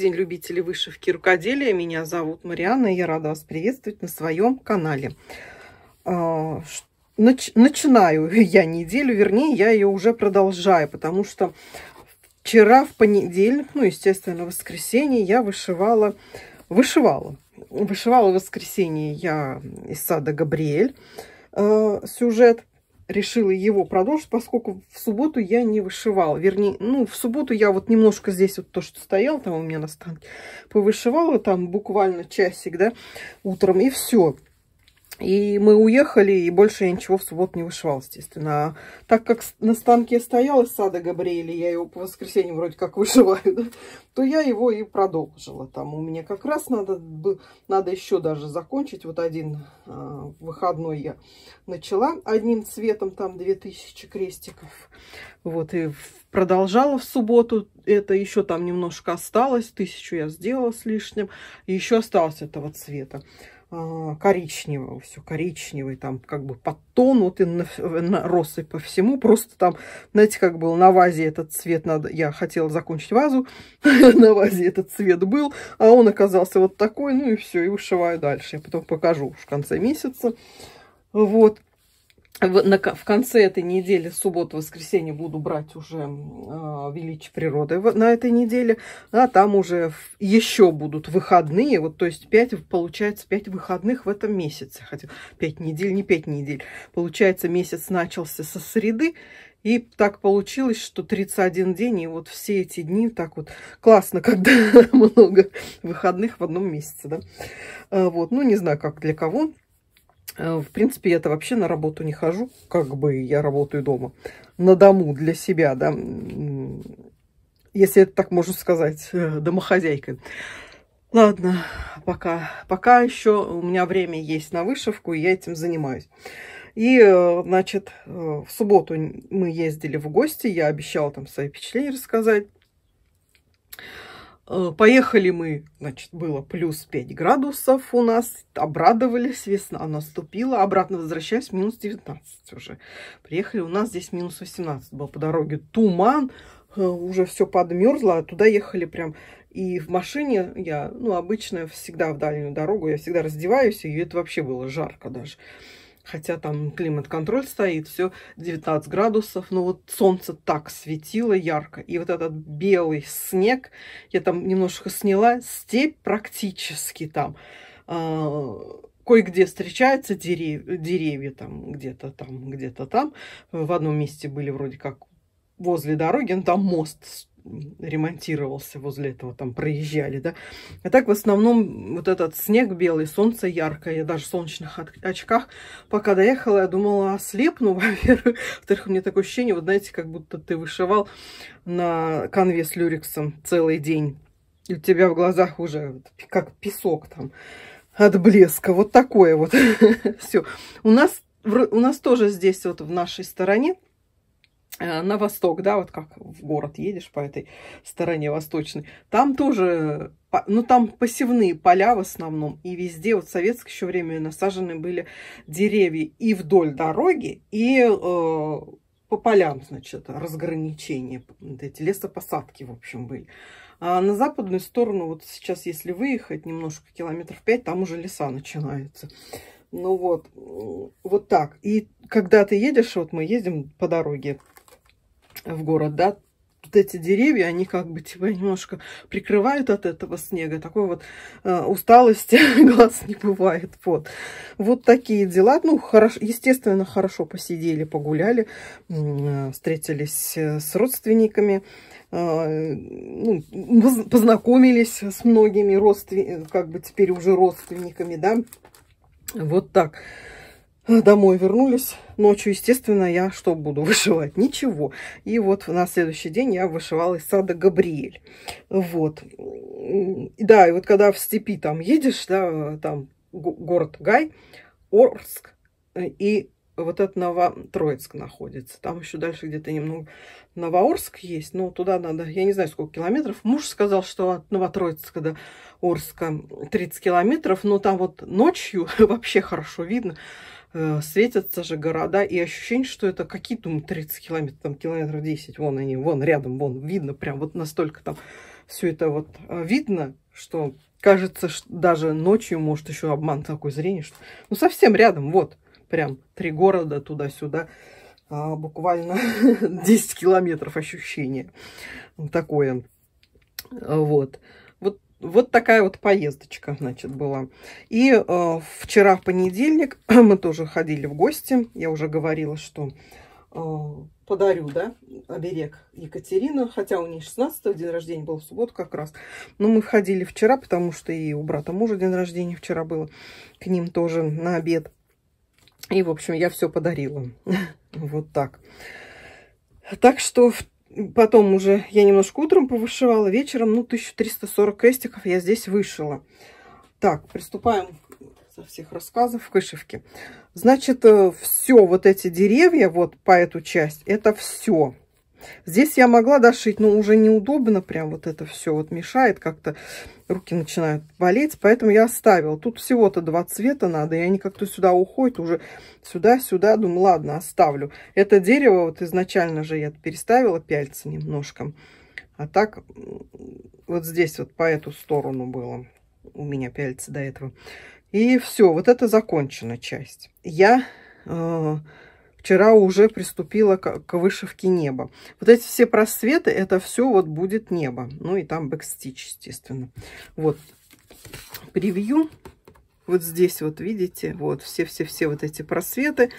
день, любители вышивки рукоделия. Меня зовут Марианна, и я рада вас приветствовать на своем канале. А, нач начинаю я неделю, вернее, я ее уже продолжаю, потому что вчера в понедельник, ну, естественно, в воскресенье я вышивала, вышивала, вышивала в воскресенье я из сада Габриэль э, сюжет решила его продолжить, поскольку в субботу я не вышивала. Вернее, ну, в субботу я вот немножко здесь вот то, что стоял там у меня на станке, повышивала там буквально часик, да, утром, и все. И мы уехали, и больше я ничего в субботу не вышивала, естественно. А так как на станке стоял из сада Габриэля, я его по воскресеньям вроде как вышиваю, да, то я его и продолжила. Там у меня как раз надо, надо еще даже закончить. Вот один а, выходной я начала одним цветом, там 2000 крестиков. Вот, и продолжала в субботу. Это еще там немножко осталось, тысячу я сделала с лишним. И еще осталось этого цвета. А, коричневого, все коричневый, там как бы под тон, вот и на, на россыпь по всему, просто там, знаете, как был на вазе этот цвет, надо, я хотела закончить вазу, на вазе этот цвет был, а он оказался вот такой, ну и все, и вышиваю дальше, я потом покажу в конце месяца, вот, в, на, в конце этой недели, субботу, воскресенье, буду брать уже э, величие природы в, на этой неделе. А там уже в, еще будут выходные. Вот, то есть 5, получается 5 выходных в этом месяце. Хотя 5 недель, не 5 недель. Получается, месяц начался со среды. И так получилось, что 31 день, и вот все эти дни так вот классно, когда много выходных в одном месяце, да. А, вот, ну, не знаю, как для кого. Э, в принципе, я-то вообще на работу не хожу, как бы я работаю дома, на дому для себя, да, если это так можно сказать, э, домохозяйкой. Ладно, пока, пока еще у меня время есть на вышивку, и я этим занимаюсь. И, э, значит, в субботу мы ездили в гости, я обещала там свои впечатления рассказать. Э, поехали мы, значит, было плюс 5 градусов у нас, обрадовались, весна наступила, обратно возвращаясь, минус 19 уже. Приехали, у нас здесь минус 18 был по дороге, туман, э, уже все подмерзло, а туда ехали прям, и в машине я, ну, обычно всегда в дальнюю дорогу, я всегда раздеваюсь, и это вообще было жарко даже хотя там климат-контроль стоит, все 19 градусов, но вот солнце так светило ярко, и вот этот белый снег, я там немножко сняла, степь практически там, э, кое-где встречаются дерев деревья, там где-то там, где-то там, в одном месте были вроде как возле дороги, но там мост ремонтировался возле этого, там проезжали, да. А так в основном вот этот снег белый, солнце яркое, я даже в солнечных очках, пока доехала, я думала, ослепну, во-первых. Во-вторых, у меня такое ощущение, вот знаете, как будто ты вышивал на конве с люрексом целый день, и у тебя в глазах уже как песок там от блеска, вот такое вот все. У нас, у нас тоже здесь вот в нашей стороне на восток, да, вот как в город едешь по этой стороне восточной, там тоже, ну, там посевные поля в основном, и везде, вот в советское еще время насажены были деревья и вдоль дороги, и э, по полям, значит, разграничения, вот эти лесопосадки, в общем, были. А на западную сторону, вот сейчас, если выехать немножко, километров пять, там уже леса начинаются. Ну вот, вот так. И когда ты едешь, вот мы ездим по дороге, в город, да, вот эти деревья, они как бы тебя немножко прикрывают от этого снега. Такой вот э, усталости глаз не бывает. Вот. вот такие дела. Ну, хорошо, естественно, хорошо посидели, погуляли, э, встретились с родственниками. Э, ну, познакомились с многими родственниками, как бы теперь уже родственниками, да. Вот так домой вернулись ночью, естественно, я что буду вышивать? Ничего. И вот на следующий день я вышивала из сада Габриэль. Вот. Да, и вот когда в степи там едешь, да, там город Гай, Орск, и вот это Новотроицк находится. Там еще дальше где-то немного Новоорск есть, но туда надо, я не знаю, сколько километров. Муж сказал, что от Новотроицка до Орска 30 километров, но там вот ночью вообще хорошо видно. Э, светятся же города, и ощущение, что это какие-то 30 километров, там километров 10, вон они, вон рядом, вон, видно прям вот настолько там все это вот э, видно, что кажется, что даже ночью, может, еще обман такой зрение, что ну совсем рядом, вот, прям три города туда-сюда, а, буквально 10 километров ощущение такое. Вот. Вот, такая вот поездочка, значит, была. И э, вчера в понедельник мы тоже ходили в гости. Я уже говорила, что э, подарю, да, оберег Екатерина, хотя у нее 16 день рождения был в субботу как раз. Но мы ходили вчера, потому что и у брата мужа день рождения вчера было, к ним тоже на обед. И, в общем, я все подарила. Вот так. Так что потом уже я немножко утром повышивала, вечером, ну, 1340 крестиков я здесь вышила. Так, приступаем со всех рассказов к вышивке. Значит, э, все вот эти деревья, вот по эту часть, это все. Здесь я могла дошить, но уже неудобно, прям вот это все вот мешает, как-то руки начинают болеть, поэтому я оставила. Тут всего-то два цвета надо, и они как-то сюда уходят, уже сюда-сюда, думаю, ладно, оставлю. Это дерево вот изначально же я переставила пяльцы немножко, а так вот здесь вот по эту сторону было у меня пяльцы до этого. И все, вот это закончена часть. Я э, вчера уже приступила к, к вышивке неба. Вот эти все просветы, это все вот будет небо. Ну и там бэкстич, естественно. Вот превью. Вот здесь вот видите, вот все-все-все вот эти просветы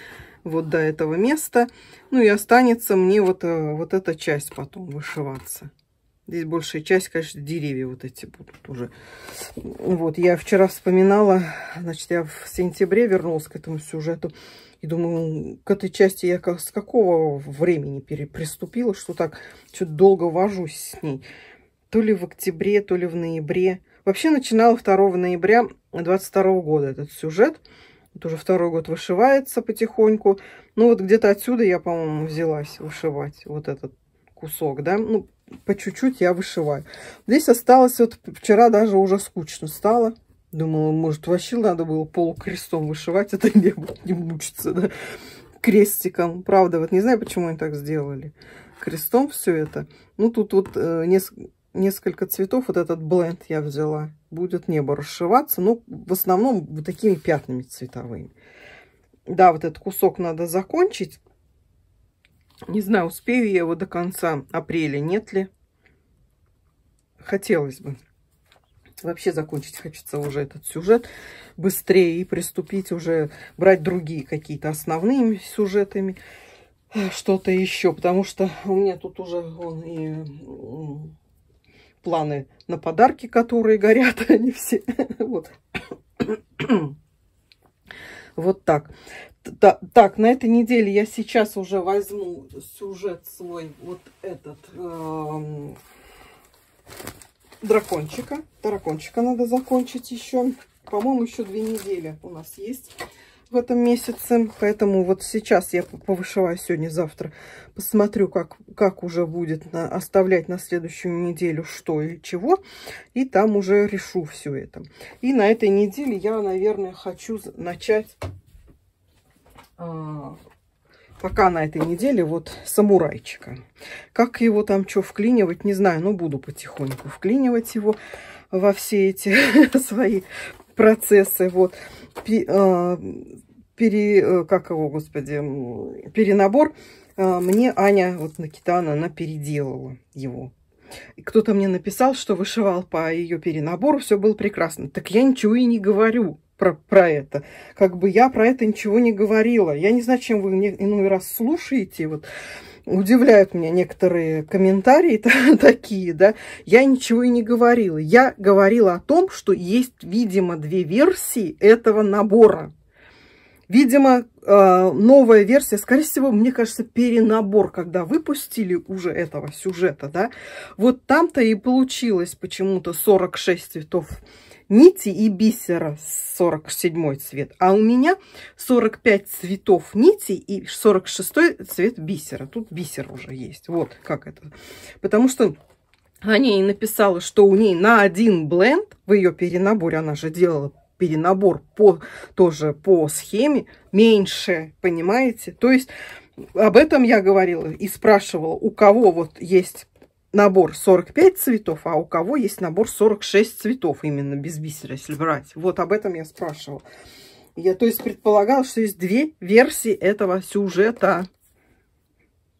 вот до этого места. Ну и останется мне вот, э, вот эта часть потом вышиваться. Здесь большая часть, конечно, деревья вот эти будут уже. Вот, я вчера вспоминала, значит, я в сентябре вернулась к этому сюжету. И думаю, к этой части я как, с какого времени приступила, что так что-то долго вожусь с ней. То ли в октябре, то ли в ноябре. Вообще начинала 2 ноября 22 года этот сюжет. Вот уже второй год вышивается потихоньку. Ну вот где-то отсюда я, по-моему, взялась вышивать вот этот кусок, да. Ну, по чуть-чуть я вышиваю. Здесь осталось, вот вчера даже уже скучно стало. Думала, может, вообще надо было полукрестом вышивать, это не, не мучиться, да, крестиком. Правда, вот не знаю, почему они так сделали. Крестом все это. Ну, тут вот э, нес, несколько цветов, вот этот бленд я взяла. Будет небо расшиваться, но в основном вот такими пятнами цветовыми. Да, вот этот кусок надо закончить. Не знаю, успею я его до конца апреля, нет ли. Хотелось бы. Вообще закончить хочется уже этот сюжет быстрее и приступить уже брать другие какие-то основными сюжетами. Что-то еще, потому что у меня тут уже вон, и планы на подарки, которые горят, они все. Вот. Вот так. Та, так, на этой неделе я сейчас уже возьму сюжет свой, вот этот, э, дракончика. Дракончика надо закончить еще. По-моему, еще две недели у нас есть в этом месяце. Поэтому вот сейчас я повышиваю сегодня, завтра. Посмотрю, как, как уже будет на, оставлять на следующую неделю что и чего. И там уже решу все это. И на этой неделе я, наверное, хочу начать а, пока на этой неделе вот самурайчика. Как его там что вклинивать, не знаю, но буду потихоньку вклинивать его во все эти свои процессы. Вот. А, пере, э, как его, господи, перенабор а, мне Аня, вот Накитана, она переделала его. Кто-то мне написал, что вышивал по ее перенабору, все было прекрасно. Так я ничего и не говорю про, про это. Как бы я про это ничего не говорила. Я не знаю, чем вы мне иной раз слушаете. Вот удивляют меня некоторые комментарии такие, да. Я ничего и не говорила. Я говорила о том, что есть, видимо, две версии этого набора. Видимо, э, новая версия, скорее всего, мне кажется, перенабор, когда выпустили уже этого сюжета, да, вот там-то и получилось почему-то 46 цветов нити и бисера 47 цвет. А у меня 45 цветов нити и 46 цвет бисера. Тут бисер уже есть. Вот как это. Потому что Аня ей написала, что у ней на один бленд в ее перенаборе, она же делала перенабор по, тоже по схеме, меньше, понимаете? То есть об этом я говорила и спрашивала, у кого вот есть набор 45 цветов, а у кого есть набор 46 цветов, именно без бисера, если брать. Вот об этом я спрашивала. Я, то есть, предполагала, что есть две версии этого сюжета.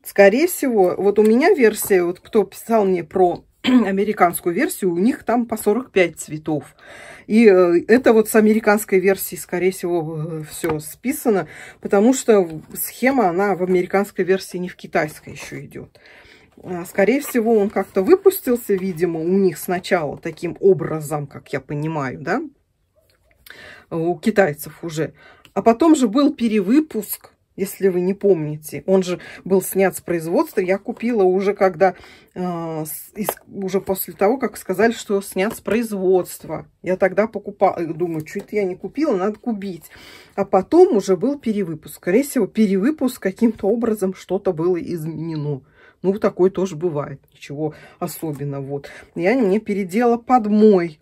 Скорее всего, вот у меня версия, вот кто писал мне про американскую версию, у них там по 45 цветов. И э, это вот с американской версии, скорее всего, э, все списано, потому что схема, она в американской версии не в китайской еще идет. А, скорее всего, он как-то выпустился, видимо, у них сначала таким образом, как я понимаю, да, у китайцев уже. А потом же был перевыпуск, если вы не помните. Он же был снят с производства. Я купила уже когда, э, из, уже после того, как сказали, что снят с производства. Я тогда покупала, думаю, это я не купила, надо купить. А потом уже был перевыпуск. Скорее всего, перевыпуск каким-то образом что-то было изменено. Ну, такое тоже бывает. Ничего особенного. Вот. Я мне переделала под мой,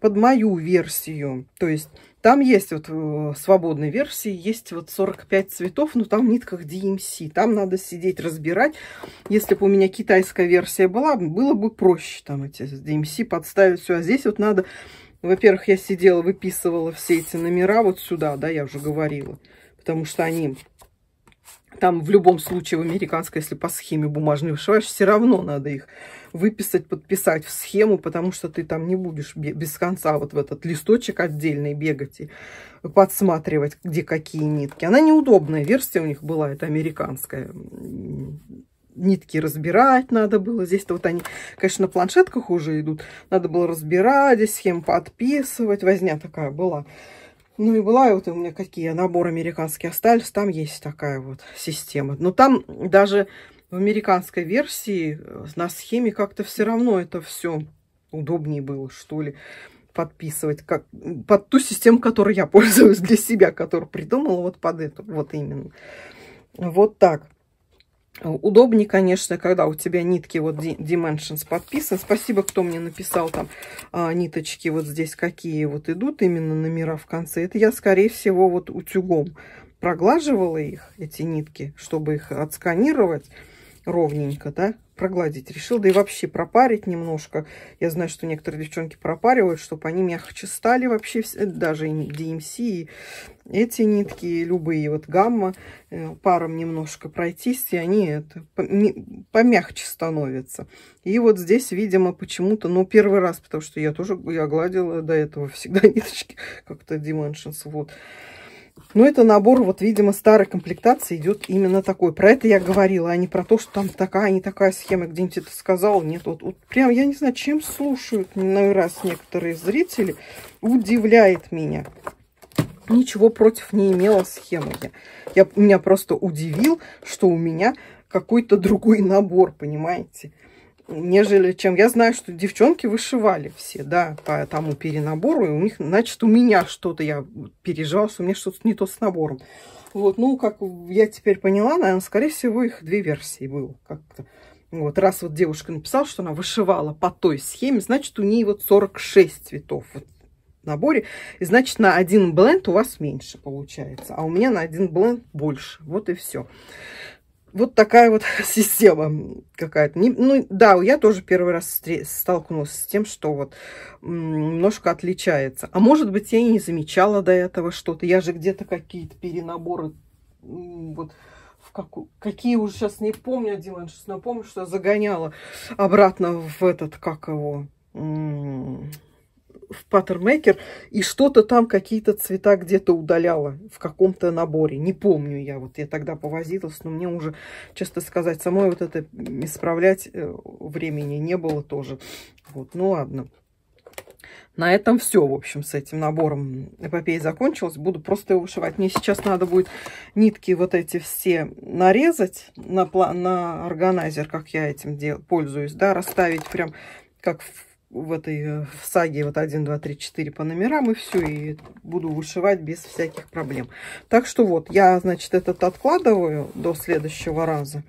под мою версию. То есть там есть вот в свободной версии, есть вот 45 цветов, но там в нитках DMC. Там надо сидеть, разбирать. Если бы у меня китайская версия была, было бы проще там эти DMC подставить все. А здесь вот надо, во-первых, я сидела, выписывала все эти номера вот сюда, да, я уже говорила. Потому что они там в любом случае в американской, если по схеме бумажной вышиваешь, все равно надо их выписать, подписать в схему, потому что ты там не будешь без конца вот в этот листочек отдельный бегать и подсматривать, где какие нитки. Она неудобная версия у них была, это американская. Нитки разбирать надо было. Здесь-то вот они, конечно, на планшетках уже идут. Надо было разбирать, здесь схему подписывать. Возня такая была. Ну и была вот у меня какие наборы американские остались, там есть такая вот система. Но там даже в американской версии э, на схеме как-то все равно это все удобнее было, что ли, подписывать как, под ту систему, которой я пользуюсь для себя, которую придумала вот под эту, вот именно. Вот так. Удобнее, конечно, когда у тебя нитки вот Dimensions подписаны. Спасибо, кто мне написал там а, ниточки вот здесь какие вот идут, именно номера в конце. Это я, скорее всего, вот утюгом проглаживала их, эти нитки, чтобы их отсканировать ровненько, да, прогладить решил. Да и вообще пропарить немножко. Я знаю, что некоторые девчонки пропаривают, чтобы они мягче стали вообще, даже DMC, и эти нитки, любые, вот гамма, э, паром немножко пройтись, и они это, помягче становятся. И вот здесь, видимо, почему-то, ну, первый раз, потому что я тоже, я гладила до этого всегда ниточки, как-то Dimensions, вот. Но это набор, вот, видимо, старой комплектации идет именно такой. Про это я говорила, а не про то, что там такая, не такая схема, где-нибудь это сказал. Нет, вот, вот прям, я не знаю, чем слушают на раз некоторые зрители. Удивляет меня. Ничего против не имела схемы. Я, я, меня просто удивил, что у меня какой-то другой набор, понимаете нежели чем... Я знаю, что девчонки вышивали все, да, по тому перенабору, и у них, значит, у меня что-то, я переживала, что у меня что-то не то с набором. Вот, ну, как я теперь поняла, наверное, скорее всего, их две версии было как-то. Вот, раз вот девушка написала, что она вышивала по той схеме, значит, у нее вот 46 цветов вот в наборе. И значит, на один бленд у вас меньше получается, а у меня на один бленд больше. Вот и все вот такая вот система какая-то. Ну, да, я тоже первый раз столкнулась с тем, что вот немножко отличается. А может быть, я и не замечала до этого что-то. Я же где-то какие-то перенаборы, вот, в как, какие уже сейчас не помню, Диман, но помню, что загоняла обратно в этот, как его в паттермейкер и что-то там, какие-то цвета где-то удаляла в каком-то наборе. Не помню я, вот я тогда повозилась, но мне уже, честно сказать, самой вот это исправлять э, времени не было тоже. Вот, ну ладно. На этом все, в общем, с этим набором эпопеи закончилась. Буду просто его вышивать. Мне сейчас надо будет нитки вот эти все нарезать на, на органайзер, как я этим дел, пользуюсь, да, расставить прям как в в этой э, в саге вот 1, 2, 3, 4 по номерам и все, и буду вышивать без всяких проблем. Так что вот, я, значит, этот откладываю до следующего раза.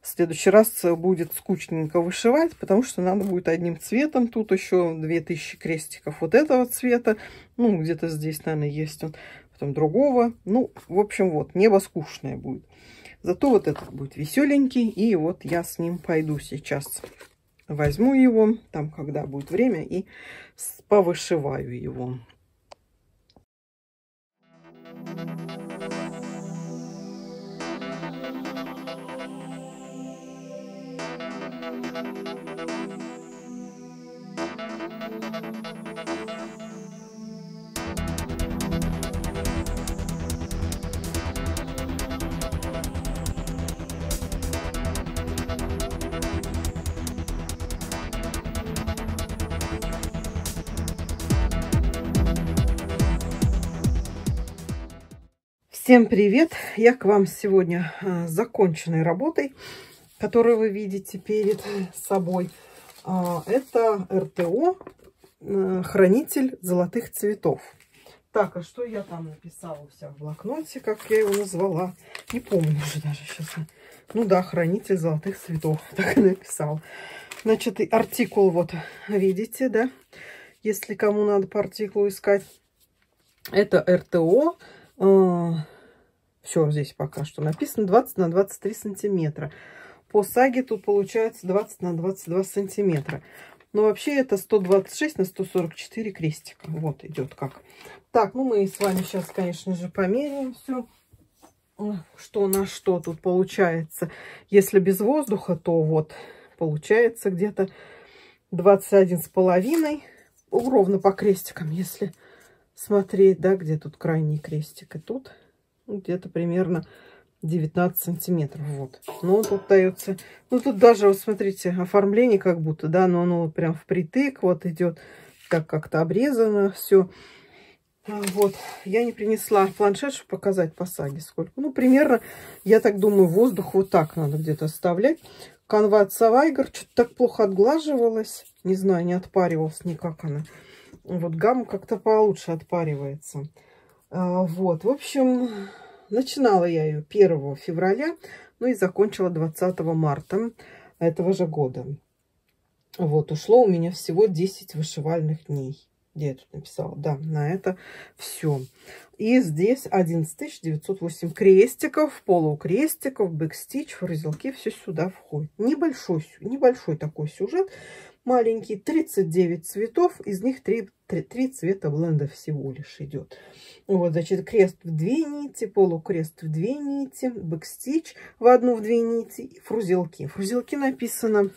В следующий раз будет скучненько вышивать, потому что надо будет одним цветом. Тут еще 2000 крестиков вот этого цвета. Ну, где-то здесь, наверное, есть он. Потом другого. Ну, в общем, вот, небо скучное будет. Зато вот этот будет веселенький. И вот я с ним пойду сейчас возьму его, там, когда будет время, и повышиваю его. Всем привет! Я к вам сегодня а, с законченной работой, которую вы видите перед собой. А, это РТО а, «Хранитель золотых цветов». Так, а что я там написала у себя в блокноте, как я его назвала? Не помню уже даже сейчас. Ну да, «Хранитель золотых цветов», так и написала. Значит, артикул вот видите, да? Если кому надо по артикулу искать. Это РТО все здесь пока что написано 20 на 23 сантиметра. По саге тут получается 20 на 22 сантиметра. Но вообще это 126 на 144 крестика. Вот идет как. Так, ну мы с вами сейчас, конечно же, померяем все. Что на что тут получается. Если без воздуха, то вот получается где-то 21 с половиной. Ровно по крестикам, если смотреть, да, где тут крайний крестик и тут где-то примерно 19 сантиметров. Вот. Но тут дается... Ну, тут даже, вот смотрите, оформление как будто, да, но оно прям впритык вот идет, как как-то обрезано все. А, вот, я не принесла планшет, чтобы показать по сколько. Ну, примерно, я так думаю, воздух вот так надо где-то оставлять. Канва от Zweigart что-то так плохо отглаживалась. Не знаю, не отпаривалась никак она. Вот гамма как-то получше отпаривается. А, вот, в общем, начинала я ее 1 февраля, ну и закончила 20 марта этого же года. Вот, ушло у меня всего 10 вышивальных дней. Где я тут написала? Да, на это все. И здесь 11 908 крестиков, полукрестиков, backstitch, фрузелки, все сюда входит. Небольшой, небольшой такой сюжет маленький, 39 цветов, из них 3, 3, 3 цвета бленда всего лишь идет. Вот, значит, крест в две нити, полукрест в две нити, бэкстич в одну в две нити фрузелки. Фрузелки написано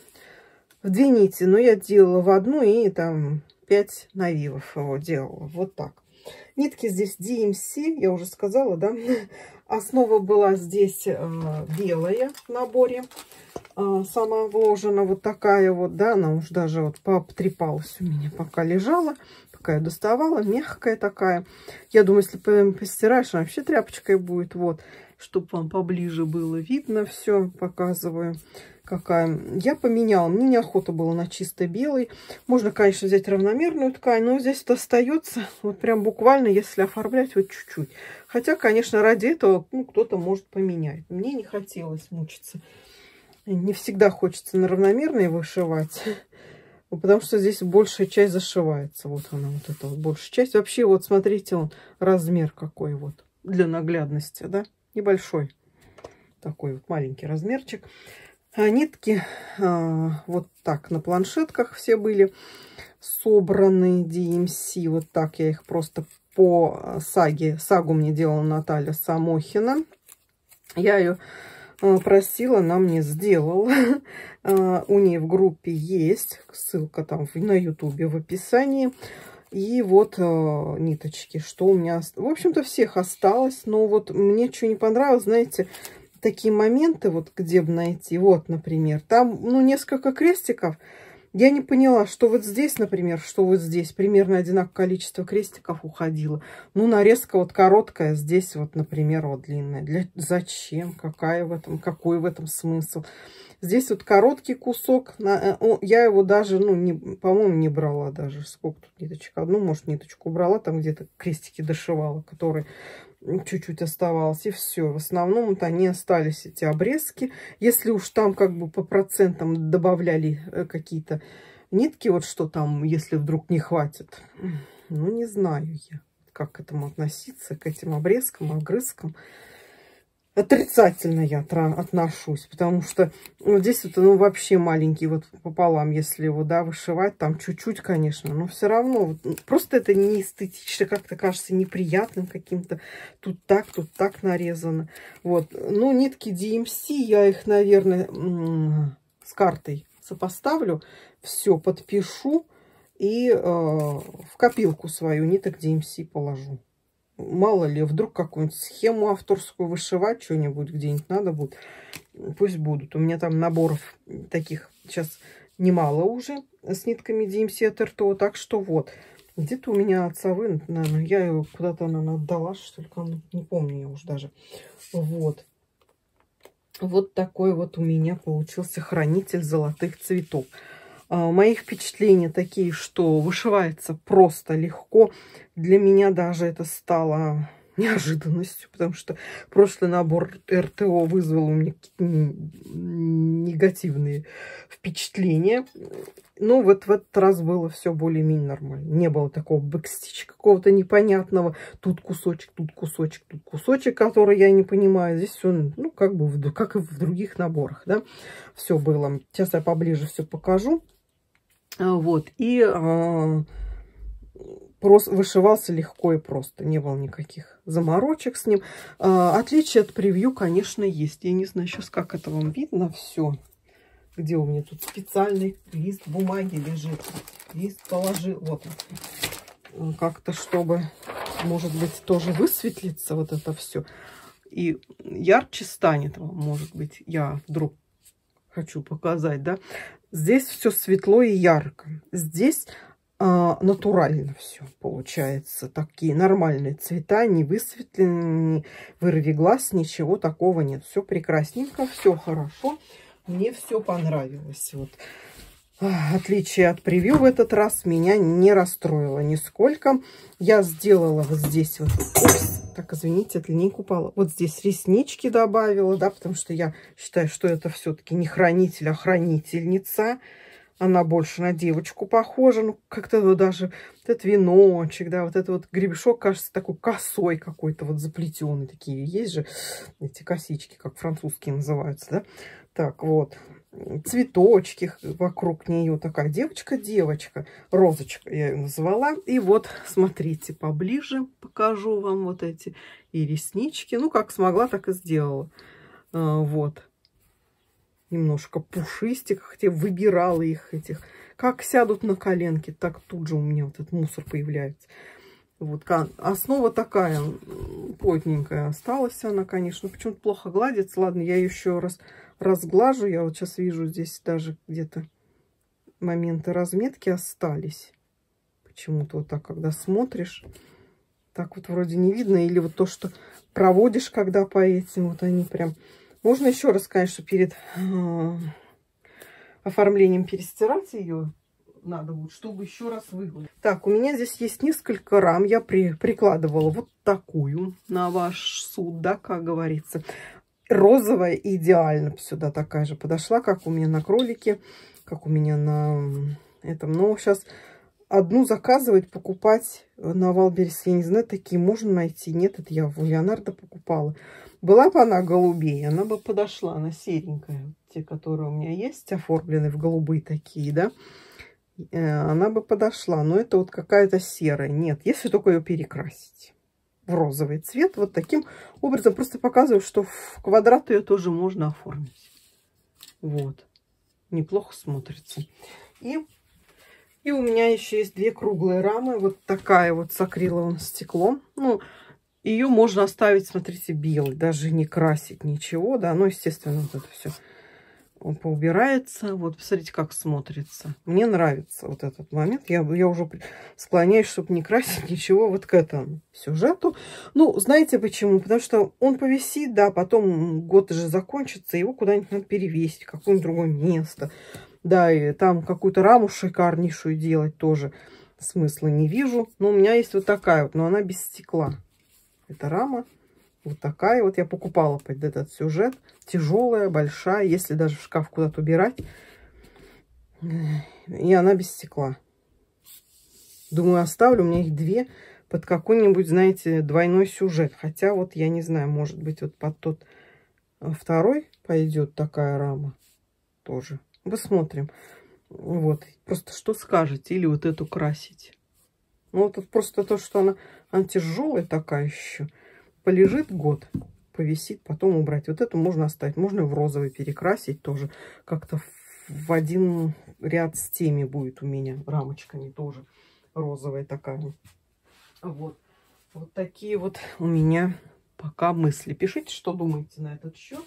в две нити, но я делала в одну и там 5 навивов его делала. Вот так. Нитки здесь DMC, я уже сказала, да? Основа была здесь э, белая в наборе. Э, сама вложена вот такая вот, да, она уж даже вот пообтрепалась у меня, пока лежала, пока доставала, мягкая такая. Я думаю, если постираешь, вообще тряпочкой будет, вот, чтобы вам поближе было видно все, показываю какая. Я поменяла. Мне неохота было на чисто белый. Можно, конечно, взять равномерную ткань, но здесь это остается вот прям буквально, если оформлять вот чуть-чуть. Хотя, конечно, ради этого ну, кто-то может поменять. Мне не хотелось мучиться. Не всегда хочется на равномерной вышивать. Потому что здесь большая часть зашивается. Вот она, вот эта вот большая часть. Вообще, вот смотрите, он размер какой вот. Для наглядности, да? Небольшой. Такой вот маленький размерчик. А нитки а, вот так на планшетках все были собраны DMC. Вот так я их просто по саге. Сагу мне делала Наталья Самохина. Я ее просила, она мне сделала. А, у нее в группе есть. Ссылка там на ютубе в описании. И вот э, ниточки, что у меня... В общем-то, всех осталось. Но вот мне что не понравилось, знаете, такие моменты, вот где бы найти. Вот, например, там, ну, несколько крестиков. Я не поняла, что вот здесь, например, что вот здесь примерно одинаковое количество крестиков уходило. Ну, нарезка вот короткая, здесь вот, например, вот длинная. Для... Зачем? Какая в этом, какой в этом смысл? Здесь вот короткий кусок. Э, я его даже, ну, по-моему, не брала даже. Сколько тут ниточек? Одну, может, ниточку брала, там где-то крестики дошивала, которые чуть-чуть оставалось, и все. В основном вот они остались, эти обрезки. Если уж там как бы по процентам добавляли э, какие-то нитки, вот что там, если вдруг не хватит, ну, не знаю я, как к этому относиться, к этим обрезкам, огрызкам. Отрицательно я отношусь, потому что ну, здесь это ну, вообще маленький вот пополам, если его, да, вышивать, там чуть-чуть, конечно, но все равно, вот, ну, просто это не эстетично, как-то кажется неприятным каким-то, тут так, тут так нарезано, вот, ну, нитки DMC, я их, наверное, с картой сопоставлю, все подпишу и э, в копилку свою ниток DMC положу мало ли, вдруг какую-нибудь схему авторскую вышивать, что-нибудь где-нибудь надо будет, пусть будут. У меня там наборов таких сейчас немало уже с нитками DMC от РТО, так что вот. Где-то у меня от совы, наверное, я ее куда-то, наверное, отдала, что ли, не помню я уже даже. Вот. Вот такой вот у меня получился хранитель золотых цветов. А, мои впечатления такие, что вышивается просто легко. Для меня даже это стало неожиданностью, потому что прошлый набор РТО вызвал у меня негативные впечатления. Но вот в этот раз было все более-менее нормально. Не было такого бэкстича какого-то непонятного. Тут кусочек, тут кусочек, тут кусочек, который я не понимаю. Здесь все, ну, как бы, как и в других наборах, да. Все было. Сейчас я поближе все покажу. А, вот. И э, просто вышивался легко и просто. Не было никаких заморочек с ним. Э, отличие от превью, конечно, есть. Я не знаю сейчас, как это вам видно все. Где у меня тут специальный лист бумаги лежит. Лист положил. Вот Как-то, чтобы, может быть, тоже высветлиться вот это все. И ярче станет вам, может быть, я вдруг хочу показать, да. Здесь все светло и ярко. Здесь а, натурально все получается. Такие нормальные цвета, не высветленные, не вырви глаз, ничего такого нет. Все прекрасненько, все хорошо. Мне все понравилось. Вот. Отличие от превью в этот раз меня не расстроило нисколько. Я сделала вот здесь вот... Упс, так, извините, это линейка упала. Вот здесь реснички добавила, да, потому что я считаю, что это все-таки не хранитель, а хранительница. Она больше на девочку похожа. Ну, как-то вот даже вот этот веночек, да, вот этот вот гребешок, кажется, такой косой какой-то, вот заплетенный. Такие есть же эти косички, как французские называются, да. Так, вот цветочки вокруг нее. Такая девочка-девочка. Розочка я ее назвала. И вот, смотрите, поближе покажу вам вот эти и реснички. Ну, как смогла, так и сделала. А, вот. Немножко пушистик. Хотя выбирала их этих. Как сядут на коленки, так тут же у меня вот этот мусор появляется. Вот основа такая плотненькая осталась она, конечно. Почему-то плохо гладится. Ладно, я еще раз разглажу. Я вот сейчас вижу здесь даже где-то моменты разметки остались. Почему-то вот так, когда смотришь, так вот вроде не видно. Или вот то, что проводишь, когда по этим, вот они прям... Можно еще раз, конечно, перед э, оформлением перестирать ее надо будет, чтобы еще раз выгладить. Так, у меня здесь есть несколько рам. Я при, прикладывала вот такую на ваш суд, да, как говорится розовая идеально сюда такая же подошла, как у меня на кролике, как у меня на этом. Но сейчас одну заказывать, покупать на Wildberries, я не знаю, такие можно найти. Нет, это я в Леонардо покупала. Была бы она голубее, она бы подошла, она серенькая. Те, которые у меня есть, оформлены в голубые такие, да, она бы подошла. Но это вот какая-то серая. Нет, если только ее перекрасить в розовый цвет. Вот таким образом. Просто показываю, что в квадрат ее тоже можно оформить. Вот. Неплохо смотрится. И, и у меня еще есть две круглые рамы. Вот такая вот с акриловым стеклом. Ну, ее можно оставить, смотрите, белой. Даже не красить ничего. Да, ну, естественно, вот это все он поубирается. Вот, посмотрите, как смотрится. Мне нравится вот этот момент. Я, я уже склоняюсь, чтобы не красить ничего вот к этому сюжету. Ну, знаете почему? Потому что он повисит, да, потом год уже закончится, его куда-нибудь надо перевесить, какое-нибудь другое место. Да, и там какую-то раму шикарнейшую делать тоже смысла не вижу. Но у меня есть вот такая вот, но она без стекла. Это рама. Вот такая вот я покупала под этот сюжет. Тяжелая, большая, если даже в шкаф куда-то убирать. И она без стекла. Думаю, оставлю. У меня их две под какой-нибудь, знаете, двойной сюжет. Хотя вот я не знаю, может быть, вот под тот второй пойдет такая рама тоже. Посмотрим. Вот. Просто что скажете? Или вот эту красить? Ну, вот просто то, что она, она тяжелая такая еще. Полежит год, повисит, потом убрать. Вот эту можно оставить. Можно в розовый перекрасить тоже. Как-то в один ряд с теми будет у меня. Рамочками тоже розовая такая. Вот. Вот такие вот у меня пока мысли. Пишите, что думаете на этот счет.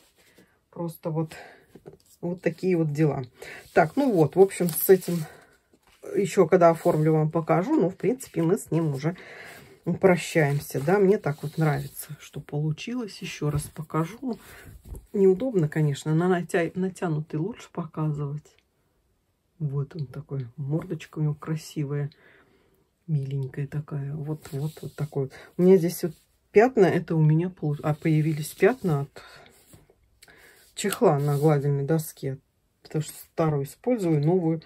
Просто вот, вот такие вот дела. Так, ну вот, в общем, с этим еще когда оформлю, вам покажу. Ну, в принципе, мы с ним уже прощаемся. Да, мне так вот нравится, что получилось. Еще раз покажу. Неудобно, конечно, на натя... натянутый лучше показывать. Вот он такой, мордочка у него красивая, миленькая такая. Вот, вот, вот такой. У меня здесь вот пятна, это у меня а появились пятна от чехла на гладильной доске. Потому что старую использую, новую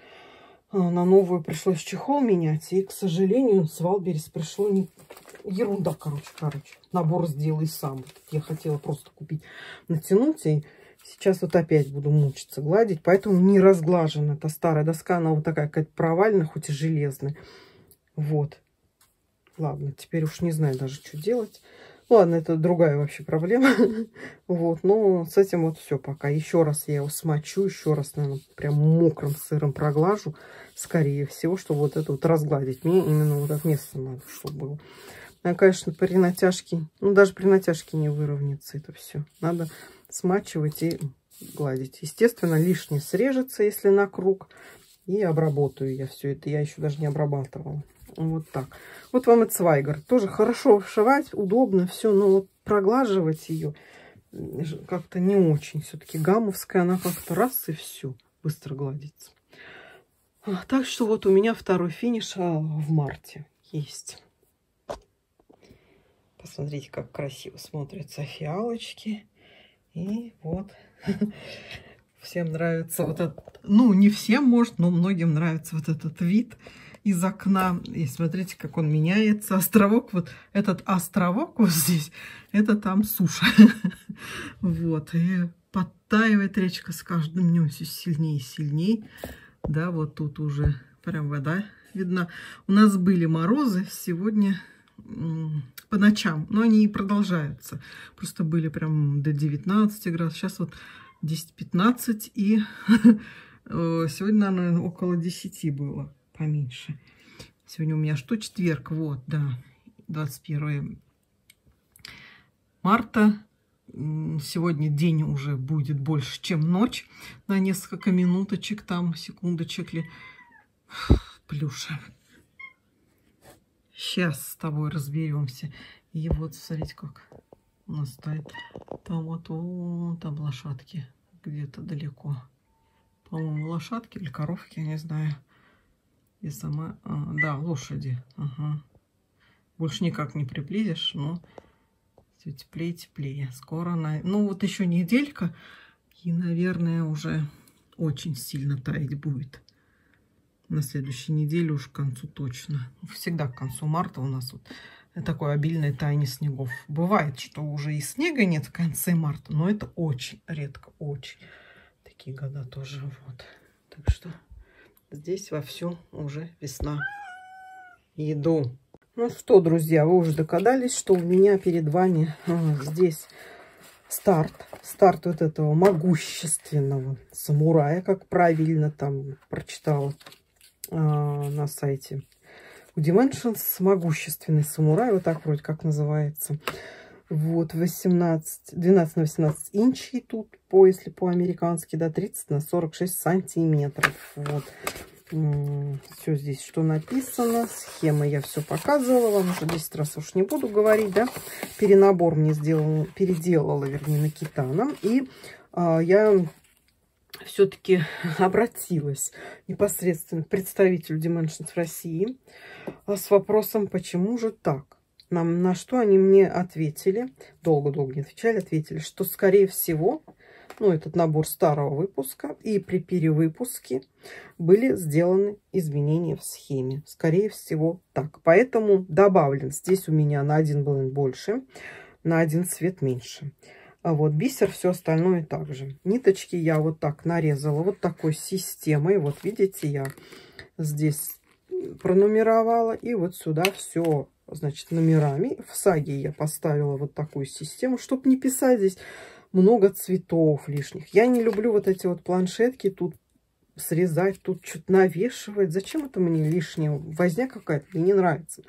на новую пришлось чехол менять. И, к сожалению, с Валберис пришло не... ерунда, короче, короче. Набор сделай сам. Я хотела просто купить, натянуть. И сейчас вот опять буду мучиться гладить. Поэтому не разглажена эта старая доска. Она вот такая какая-то провальная, хоть и железная. Вот. Ладно, теперь уж не знаю даже, что делать. Ладно, это другая вообще проблема. вот, но с этим вот все пока. Еще раз я его смочу, еще раз, наверное, прям мокрым сыром проглажу, скорее всего, чтобы вот это вот разгладить. Мне именно вот это место надо, чтобы было. А, конечно, при натяжке, ну, даже при натяжке не выровняется это все. Надо смачивать и гладить. Естественно, лишнее срежется, если на круг. И обработаю я все это. Я еще даже не обрабатывала. Вот так. Вот вам и Цвайгер. Тоже хорошо вшивать, удобно все, но вот проглаживать ее как-то не очень. Все-таки гамовская, она как-то раз и все, быстро гладится. А, так что вот у меня второй финиш а, в марте есть. Посмотрите, как красиво смотрятся фиалочки. И вот всем нравится вот этот, ну не всем может, но многим нравится вот этот вид из окна. И смотрите, как он меняется. Островок, вот этот островок вот здесь, это там суша. Вот, и подтаивает речка с каждым днем все сильнее и сильнее. Да, вот тут уже прям вода видна. У нас были морозы сегодня по ночам, но они и продолжаются. Просто были прям до 19 градусов. Сейчас вот 10-15 и э, сегодня, наверное, около 10 было поменьше. Сегодня у меня что? Четверг, вот, да, 21 марта. Сегодня день уже будет больше, чем ночь. На несколько минуточек, там, секундочек ли. Плюша. Сейчас с тобой разберемся. И вот, смотрите, как у нас стоит. Там вот, о, там лошадки где-то далеко. По-моему, лошадки или коровки, я не знаю. И сама... А, да, лошади. Ага. Больше никак не приблизишь, но все теплее теплее. Скоро, на... ну вот еще неделька, и, наверное, уже очень сильно таять будет. На следующей неделе уж к концу точно. Всегда к концу марта у нас вот такое обильное таяние снегов. Бывает, что уже и снега нет в конце марта, но это очень редко, очень. Такие года тоже вот. Так что здесь вовсю уже весна. Еду. Ну что, друзья, вы уже догадались, что у меня перед вами а, здесь старт. Старт вот этого могущественного самурая, как правильно там прочитала а, на сайте. У Dimensions могущественный самурай, вот так вроде как называется. Вот, 18, 12 на 18 инчей тут, по, если по-американски, да, 30 на 46 сантиметров. Вот. Все здесь, что написано. Схема я все показывала вам уже 10 раз уж не буду говорить, да. Перенабор мне сделала, переделала, вернее, на китана. И а, я все-таки обратилась непосредственно к представителю Dimensions России а, с вопросом, почему же так. Нам, на что они мне ответили, долго-долго не отвечали, ответили, что, скорее всего, ну, этот набор старого выпуска, и при перевыпуске были сделаны изменения в схеме. Скорее всего, так. Поэтому добавлен здесь у меня на один блин больше, на один цвет меньше. А вот бисер, все остальное также. Ниточки я вот так нарезала, вот такой системой. Вот видите, я здесь пронумеровала. И вот сюда все, значит, номерами. В саге я поставила вот такую систему, чтобы не писать здесь много цветов лишних. Я не люблю вот эти вот планшетки. Тут срезать, тут что-то навешивать. Зачем это мне лишнее? Возня какая-то, мне не нравится.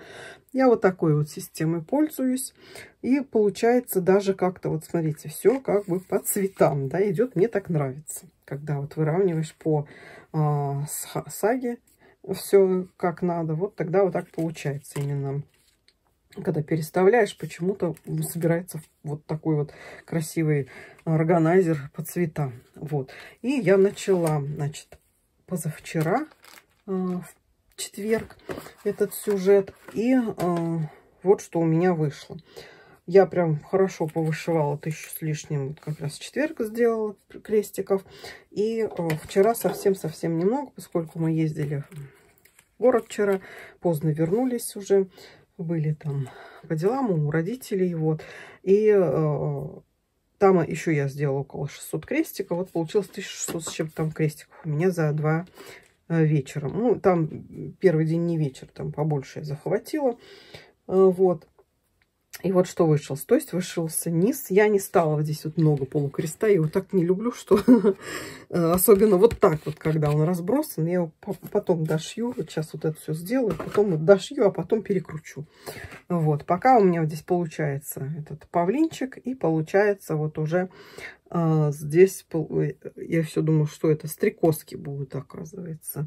Я вот такой вот системой пользуюсь. И получается даже как-то, вот смотрите, все как бы по цветам, да, идет. Мне так нравится, когда вот выравниваешь по а, саге все как надо. Вот тогда вот так получается именно. Когда переставляешь, почему-то собирается вот такой вот красивый органайзер по цветам. Вот. И я начала, значит, позавчера, э, в четверг, этот сюжет. И э, вот что у меня вышло. Я прям хорошо повышивала тысячу с лишним, вот как раз четверг сделала крестиков. И э, вчера совсем-совсем немного, поскольку мы ездили в город вчера, поздно вернулись уже, были там по делам у родителей, вот. И там еще я сделала около 600 крестиков. Вот получилось 1600 с чем-то там крестиков у меня за два э, вечера. Ну, там первый день не вечер, там побольше я захватила. Э, вот. И вот что вышел. То есть вышелся низ. Я не стала здесь вот много полукреста. Я его так не люблю, что особенно вот так вот, когда он разбросан. Я его потом дошью. Вот сейчас вот это все сделаю. Потом вот дошью, а потом перекручу. Вот. Пока у меня вот здесь получается этот павлинчик. И получается вот уже а, здесь... Я все думаю, что это стрекозки будут, оказывается.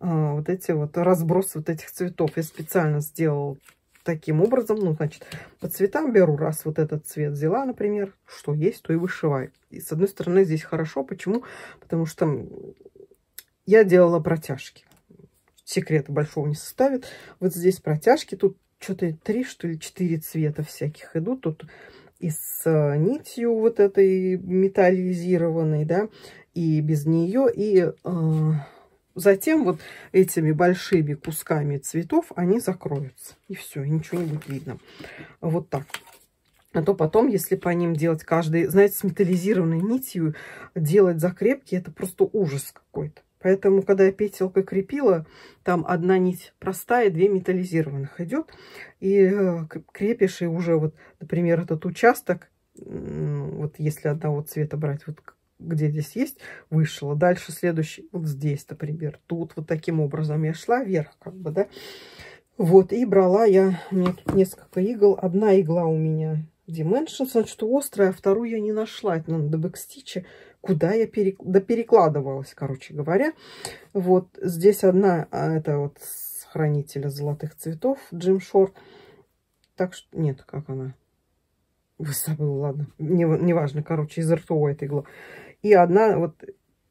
А, вот эти вот разбросы вот этих цветов. Я специально сделала таким образом, ну, значит, по цветам беру, раз вот этот цвет взяла, например, что есть, то и вышиваю. И с одной стороны здесь хорошо, почему? Потому что я делала протяжки. Секрета большого не составит. Вот здесь протяжки, тут что-то три, что ли, четыре цвета всяких идут. Тут и с э, нитью вот этой металлизированной, да, и без нее, и... Э, Затем вот этими большими кусками цветов они закроются. И все, ничего не будет видно. Вот так. А то потом, если по ним делать каждый, знаете, с металлизированной нитью делать закрепки, это просто ужас какой-то. Поэтому, когда я петелкой крепила, там одна нить простая, две металлизированных идет. И э, крепишь, и уже вот, например, этот участок, вот если одного цвета брать, вот где здесь есть, вышла. Дальше следующий, вот здесь, например, тут вот таким образом я шла вверх, как бы, да. Вот, и брала я, у меня тут несколько игл. Одна игла у меня Dimensions, значит, острая, а вторую я не нашла. Это надо до бэкстича. Куда я перек... да перекладывалась, короче говоря. Вот здесь одна, а это вот с хранителя золотых цветов, Джим Шор. Так что, нет, как она? Вы ладно. Неважно, не, важно, короче, из РТО эта игла. И одна вот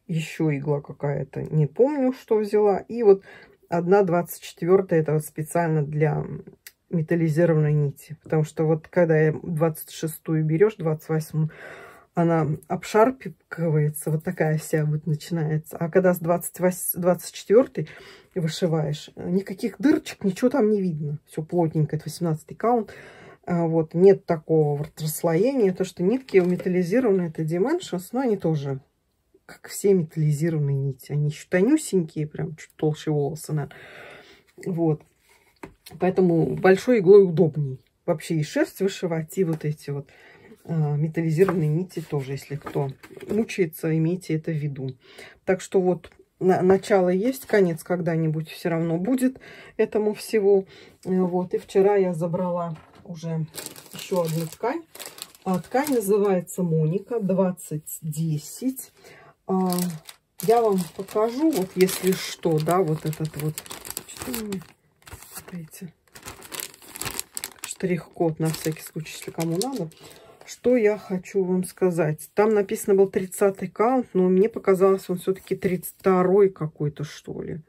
еще игла какая-то, не помню, что взяла. И вот одна 24 это вот специально для металлизированной нити. Потому что вот когда я 26-ю берешь, 28 она обшарпивается, вот такая вся вот начинается. А когда с 28, 24 вышиваешь, никаких дырочек, ничего там не видно. Все плотненько, это 18 каунт. А, вот, нет такого расслоения. То, что нитки металлизированные, это Dimensions, но они тоже, как все металлизированные нити. Они еще тонюсенькие, прям чуть толще волосы, наверное. Вот. Поэтому большой иглой удобней. Вообще и шерсть вышивать, и вот эти вот а, металлизированные нити тоже, если кто мучается, имейте это в виду. Так что вот на, начало есть, конец когда-нибудь все равно будет этому всего. Вот, и вчера я забрала уже еще одну ткань. А, ткань называется Моника 2010. А, я вам покажу, вот если что, да, вот этот вот, что штрих-код на всякий случай, если кому надо. Что я хочу вам сказать. Там написано был 30 каунт, но мне показалось, он все-таки 32 какой-то, что ли.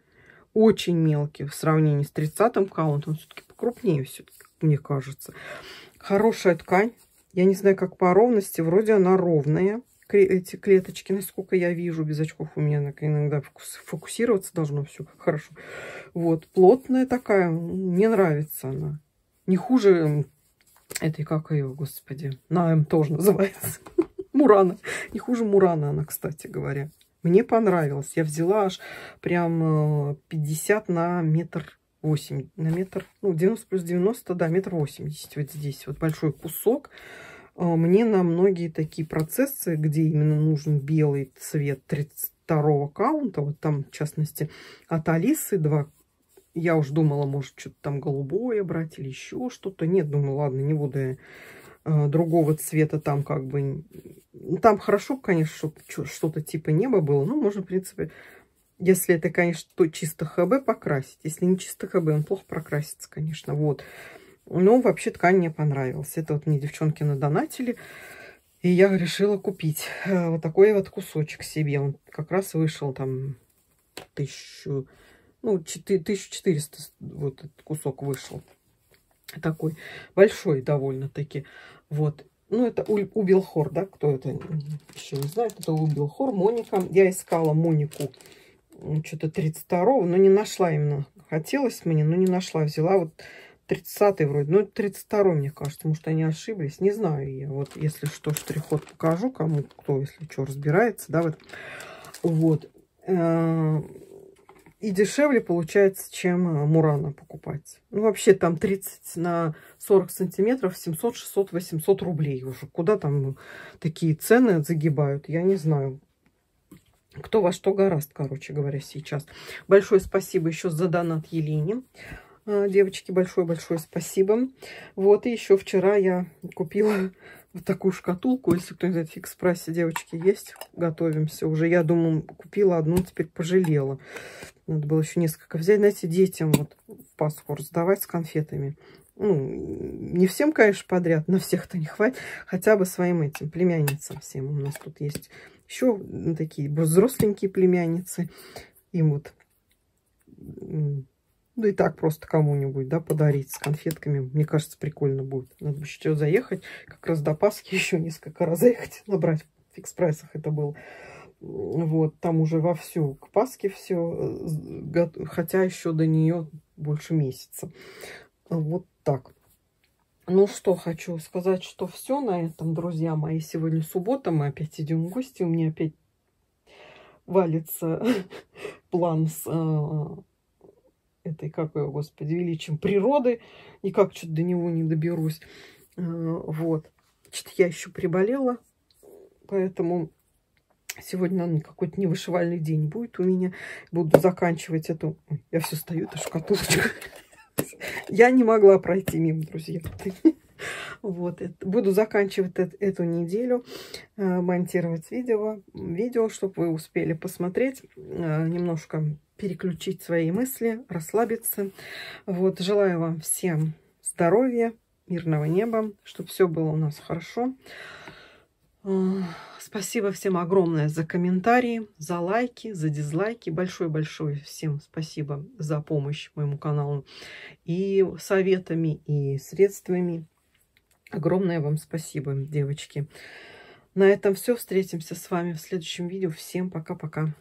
Очень мелкий в сравнении с 30 каунтом. Он все-таки покрупнее все-таки мне кажется. Хорошая ткань. Я не знаю, как по ровности. Вроде она ровная. Эти клеточки, насколько я вижу, без очков у меня иногда фокусироваться должно все хорошо. Вот, плотная такая. Мне нравится она. Не хуже этой, как ее, господи, Наем тоже называется. Мурана. Не хуже Мурана она, кстати говоря. Мне понравилось. Я взяла аж прям 50 э, на метр 8, на метр, ну, 90 плюс 90, да, метр 80 вот здесь. Вот большой кусок. Э, мне на многие такие процессы, где именно нужен белый цвет 32 каунта, вот там, в частности, от Алисы два я уж думала, может, что-то там голубое брать или еще что-то. Нет, думаю, ладно, не буду я э, другого цвета там как бы... Там хорошо, конечно, чтобы что-то типа неба было. Ну, можно, в принципе, если это, конечно, то чисто ХБ покрасить. Если не чисто ХБ, он плохо прокрасится, конечно. Вот. Но вообще ткань мне понравилась. Это вот мне девчонки надонатили. И я решила купить э, вот такой вот кусочек себе. Он как раз вышел там тысячу ну, 1400 вот этот кусок вышел. Такой большой довольно-таки. Вот. Ну, это Убилхор, да? Кто это? Еще не знает. Это Убилхор, Моника. Я искала Монику что-то 32-го, но не нашла именно. Хотелось мне, но не нашла. Взяла вот 30-й вроде. Ну, 32 мне кажется. Может, они ошиблись. Не знаю я. Вот, если что, штрих-код покажу кому, кто, если что, разбирается, да, вот. Вот. Э, и дешевле получается, чем э, Мурана покупать. Ну, вообще там 30 на 40 сантиметров, 700, 600, 800 рублей уже. Куда там такие цены загибают, я не знаю. Кто во что гораст, короче говоря, сейчас. Большое спасибо еще за донат Елене. Э, девочки, большое-большое спасибо. Вот, и еще вчера я купила вот такую шкатулку. Если кто-нибудь в экспрессе, девочки, есть, готовимся уже. Я думаю, купила одну, теперь пожалела. Надо было еще несколько взять. Знаете, детям вот в Пасху раздавать с конфетами. Ну, не всем, конечно, подряд, на всех-то не хватит. Хотя бы своим этим племянницам всем. У нас тут есть еще такие взросленькие племянницы. Им вот ну и так просто кому-нибудь, да, подарить с конфетками. Мне кажется, прикольно будет. Надо бы еще заехать, как раз до Пасхи еще несколько раз заехать, набрать в экспрессах это был. Вот, там уже вовсю к Пасхе все, э, хотя еще до нее больше месяца. Вот так. Ну что, хочу сказать, что все на этом, друзья мои. Сегодня суббота, мы опять идем в гости. У меня опять валится план с э, этой, как его, господи, величием природы. Никак что-то до него не доберусь. Э, вот. Что-то я еще приболела, поэтому сегодня, наверное, какой-то невышивальный день будет у меня. Буду заканчивать эту... я все стою, это шкатулочка. Я не могла пройти мимо, друзья. Вот, буду заканчивать эту неделю, э, монтировать видео, видео, чтобы вы успели посмотреть, э, немножко переключить свои мысли, расслабиться. Вот, желаю вам всем здоровья, мирного неба, чтобы все было у нас хорошо. А, спасибо всем огромное за комментарии, за лайки, за дизлайки. Большое-большое всем спасибо за помощь моему каналу и советами, и средствами. Огромное вам спасибо, девочки. На этом все. Встретимся с вами в следующем видео. Всем пока-пока.